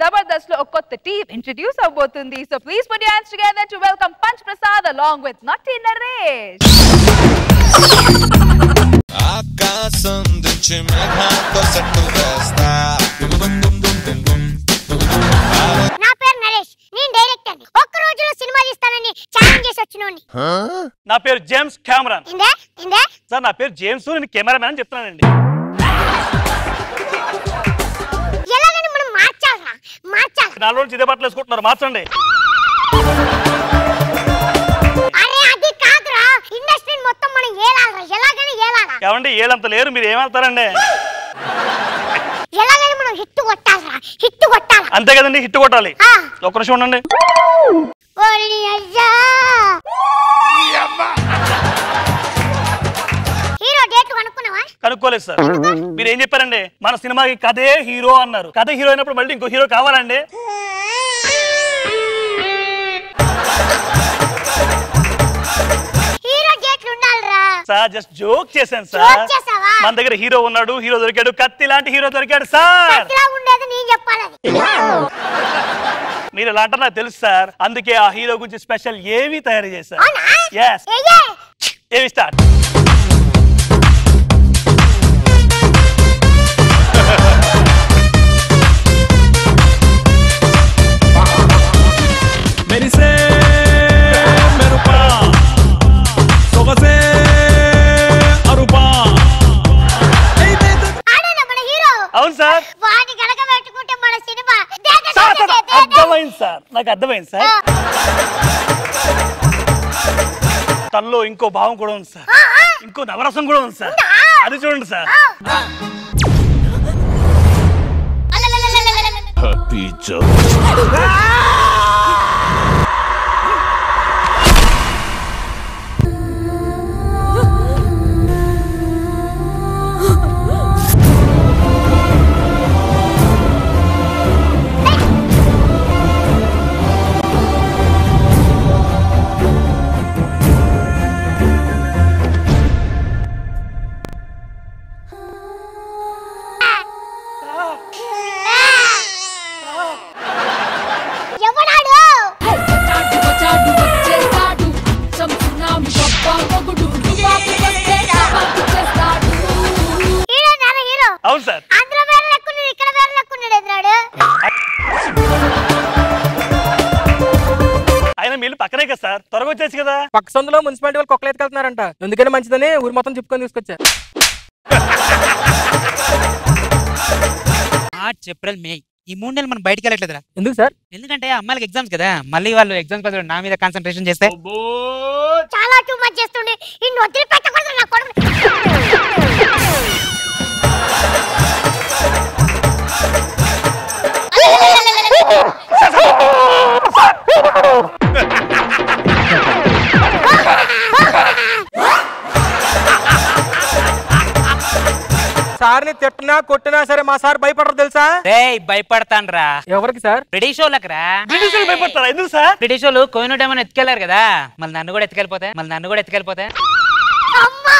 జబర్దస్త్లో ఒక కొత్త టీమ్ ఇంట్రడ్యూస్ అవబోతుంది. So please put hands together to welcome Punch Prasad along with నటి నరేష్ ఆకాశం దించి మేఘాలతో సట్టు వేస్తా. నా పేరు నరేష్. నేను డైరెక్టర్ ఒక్క రోజులో సినిమా తీస్తానని ఛాలెంజ్ చేసి వచ్చినోని నా పేరు జేమ్స్ కెమెరాన్. ఏందే ఏందే సార్ నా పేరు జేమ్స్. నేను కెమెరామ్యాన్ అని చెప్తున్నానండి. నాలుగు నుంచి ఇదే బట్టలు వేసుకుంటున్నారు మార్చండి. ఏమండి ఏలంత లేరు మీరు ఏమంటారండి అంతే కదండి హిట్ కొట్టాలి. ఒక్క నిమిషం ఉండండి. కనుక్కోలేదు సార్. మీరు ఏం చెప్పారండి? మన సినిమాకి కథే హీరో అన్నారు. కథ హీరో అయినప్పుడు మళ్ళీ ఇంకో హీరో కావాలండి? సార్ జస్ట్ జోక్ చేశాను సార్? మన దగ్గర హీరో ఉన్నాడు హీరో దొరికాడు కత్తి లాంటి హీరో దొరికాడు సార్. మీరు ఎలా అంటారు నాకు తెలుసు సార్. అందుకే ఆ హీరో గురించి స్పెషల్ ఏవి తయారు చేశారు. ఏవి స్టార్ట్? అవును సార్. వాడి గడక పెట్టుకుంటే మన సినిమా అర్థమైంది సార్. నాకు అర్థమైంది సార్. తనలో ఇంకో భావం కూడా ఉంది సార్. ఇంకో నవరసం కూడా ఉంది సార్. అది చూడండి సార్. హ్యాపీ పక్క సందులో మున్సిపాలిటీ వాళ్ళు కుక్కలు ఎత్తుకెళ్తున్నారంట. ఎందుకని మంచిదని ఊరు మొత్తం చెప్పుకొని తీసుకొచ్చా. March April May. ఈ మూడు నెలలు మనం బయటికి వెళ్ళట్లేదురా. ఎందుకు సార్? ఎందుకంటే అమ్మాయిలకి ఎగ్జామ్స్ కదా. మళ్ళీ వాళ్ళు ఎగ్జామ్స్ కోసం నా మీద కాన్సన్ట్రేషన్ చేస్తే. చాలా టూ మచ్ చేస్తుండే. ఇన్ని వదిలి పెట్టకూడదు నా కొడుకు. సార్ని తిట్టినా కొట్టినా సరే మా సార్ భయపడరు తెలుసా? రేయ్ భయపడతాన్రా. ఎవరికి సార్? బ్రిటిష్ వాళ్ళకరా. బ్రిటిష్ వాళ్ళు భయపడతారా? ఎందుకు సార్? బ్రిటిష్ వాళ్ళు కోయిన డేమని ఎత్తుకెళ్ళారు కదా. మళ్ళీ నన్ను కూడా ఎత్తుకెళ్ళిపోతే మళ్ళీ నన్ను కూడా ఎత్తుకెళ్ళిపోతే. అమ్మా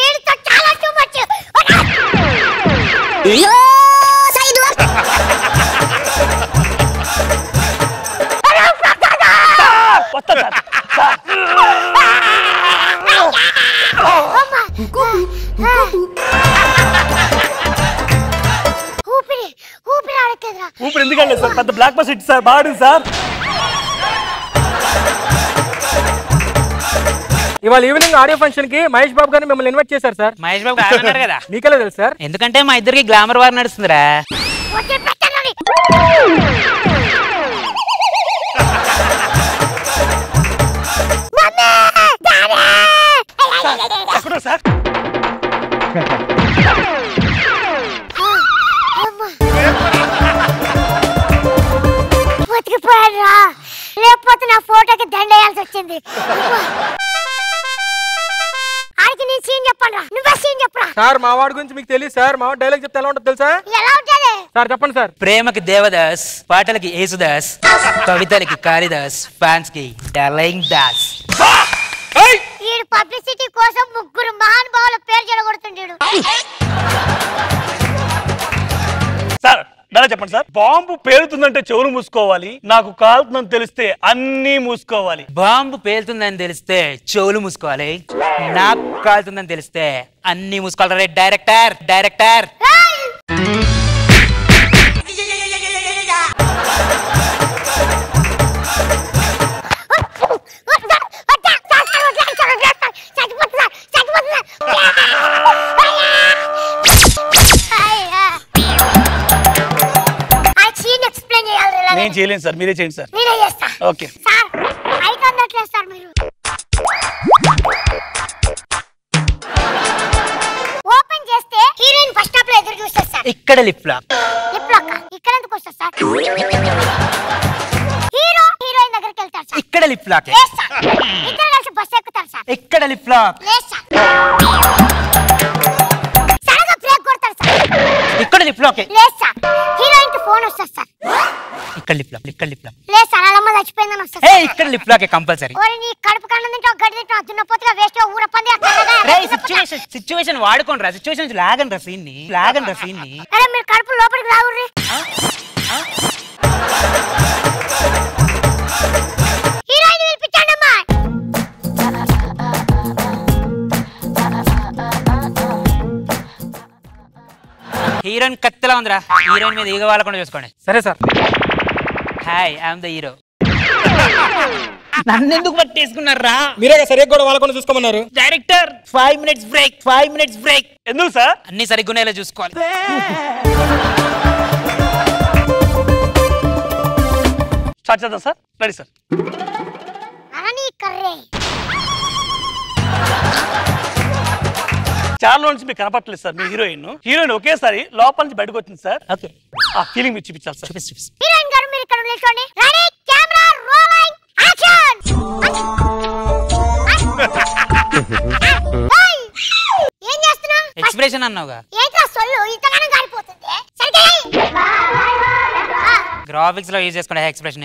ఈడితో చాలా టూ మచ్ వస్తా సార్ ఊపిరి ఊపిరి ఆడట్లేదురా ఊపిరి ఎందుకు వెళ్ళలేదు సార్? పెద్ద బ్లాక్ బస్ హిట్ సార్ బాగుంది సార్. ఇవాళ ఈవినింగ్ ఆడియో ఫంక్షన్కి మహేష్ బాబు గారిని మిమ్మల్ని ఇన్వైట్ చేశారు సార్. మహేష్ బాబు గారు అన్నారు కదా. మీకెలా తెలుసు సార్? ఎందుకంటే మా ఇద్దరికి గ్లామర్ వార్ నడుస్తుందిరా. సార్? వచ్చింది ఆడికి నేను సీన్ చెప్పండి రా నువ్వే సీన్ చెప్పరా. సార్ మా వాడి గురించి మీకు తెలియదు సార్. మా వాడు డైలాగ్ చెప్తే ఎలా ఉంటుంది తెలుసా? ఎలా ఉంటది? సార్ చెప్పండి సార్. ప్రేమకి దేవదాస్ పాటలకి యేసుదాస్ కవితలకి కాళిదాస్ ఫ్యాన్స్కి డలైంగ్ దాస్ వీడు పబ్లిసిటీ కోసం ముగ్గురు మహానుభావుల పేరు చెడగొడుతుంటాడు దాని చెప్పండి సార్. బాంబు పేలుతుందంటే చెవులు మూసుకోవాలి నాకు కాలుతుందని తెలిస్తే అన్నీ మూసుకోవాలి. బాంబు పేలుతుందని తెలిస్తే చెవులు మూసుకోవాలి నాకు కాలుతుందని తెలిస్తే అన్ని మూసుకోవాలి. Director director. నేను చేయలేను సార్ మీరే చేయండి సార్. నేనే చేస్తా. ఓకే. సార్ పైకి అందట్లేదు సార్ మీరు. ఓపెన్ చేస్తే హీరోయిన్ ఫస్ట్ స్టాప్లో ఎదురు చూస్తారు సార్. ఇక్కడ లిప్ లాక్ లిప్ లాక్ ఇక్కడ ఎందుకు వస్తారు సార్? హీరో హీరోయిన్ దగ్గరికి వెళ్తారు సార్. ఇక్కడ లిప్ లాక్ లేదు సార్ ఇద్దరు కలిసి బస్ ఎక్కుతారు సార్. ఇక్కడ లిప్ లాక్ లేదు సార్. ఇక్కడ లిప్ లాక్ ఇక్కడ లిప్ లాక్ చచ్చిపోయిందని వస్తుంది ఏ. ఇక్కడ లిప్ లాక్ కంపల్సరీ ఓరి నీ కడుపు కన్నం తింటావు గడి దున్నపోతుగా వేస్ట్ ఊర పంది రే సిచ్యువేషన్ సిచ్యువేషన్ వాడుకోండి రా సిచ్యువేషన్ లాగండి రా సీన్ని లాగండి రా సీన్ని. అరే మీరు కడుపు లోపలికి రావుర్రి హీరోయిన్ పిలిపించండి అమ్మా. హీరోయిన్ కత్తిలా ఉందిరా హీరోయిన్ మీద ఈగ వాళ్ళకుండా చూసుకోండి. సరే sir. Hi I'm the hero నన్ను ఎందుకు పట్టేసుకున్నారా? మీరే సరిగ్గా కూడా వాళ్ళకుండా చూసుకోమన్నారు. Director five minutes break five minutes break ఎందుకు సార్? అన్ని సరిగ్గా ఉండేలా చూసుకోవాలి. స్టార్ట్ చేద్దాం సార్. రెడీ సార్ చాలా నుంచి మీకు కనపట్లేదు సార్ మీ హీరోయిన్. హీరోయిన్ ఒకేసారి లోపల నుంచి బయటకు వచ్చింది సార్. ఓకే. ఆ ఫీలింగ్ మీరు చూపించాలి సార్. నిల్చోండి రెడీ కెమెరా రోలింగ్ యాక్షన్ ఏం చేస్తున్నా ఎక్స్ప్రెషన్ అన్నావుగా. ఏంట్రా సొల్లు? ఇంతగానం కారిపోతుంది సరిగ్గా గ్రాఫిక్స్లో యూజ్ చేసుకోండి ఎక్స్ప్రెషన్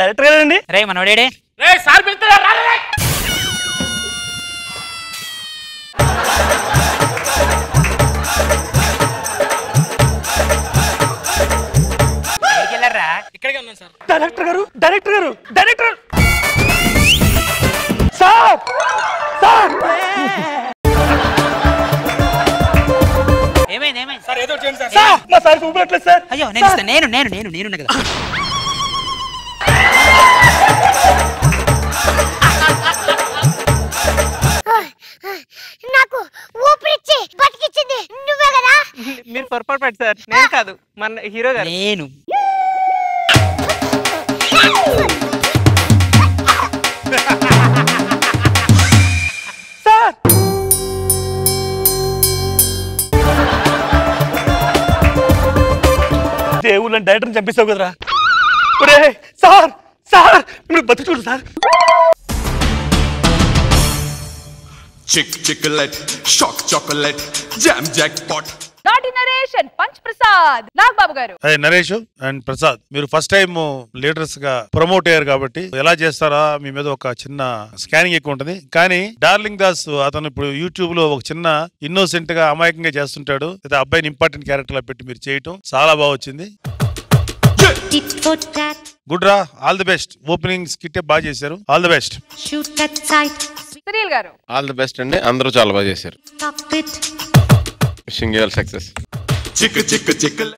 డైరెక్టర్ గారు డైరెక్టర్ గారు అండి రే ఇక్కడికే ఉన్నాను సార్. డైరెక్టర్ గారు డైరెక్టర్ గారు డైరెక్టర్. Sir sir. ఏమైంది ఏమైంది? సార్ ఏదో చేయండి సార్. సార్ మా సార్ చూపట్లేదు సార్. అయ్యో నేను నేను నేను నేను నేను కదా. నాకు ఊపిరిచ్చి బతికిచ్చింది నువ్వే కదా? మీరు పొరపాటు పడి సార్ నేను కాదు మన హీరో గారు. నేను. సార్! దేవుళ్ళని డైరెక్టర్ చంపిస్తావు కదరా. సార్! సార్ మీరు బతుకు చూడు sir. Chick chocolate, shock chocolate, jam jackpot. నాటి నరేష్ అండ్ పంచ్ ప్రసాద్. నాగబాబు గారు. హాయ్ నరేష్ అండ్ ప్రసాద్ మీరు ఫస్ట్ టైం లీడర్స్గా ప్రమోట్ అయ్యారు కాబట్టి ఎలా చేస్తారా? మీ మీద ఒక చిన్న స్కానింగ్ ఎక్కువ ఉంటుంది. కానీ డార్లింగ్ దాస్ అతను ఇప్పుడు యూట్యూబ్లో ఒక చిన్న ఇన్నోసెంట్గా అమాయకంగా చేస్తుంటాడు. అబ్బాయిని ఇంపార్టెంట్ క్యారెక్టర్ లా పెట్టి మీరు చేయటం చాలా బాగా వచ్చింది. గుడ్ రా all the best opening skit బాగా చేశారు. All the best shoot that sight, Sunil గారు. ఆల్ ది బెస్ట్ అండి. అందరూ చాలా బాగా చేశారు. Wishing success Chick chick chick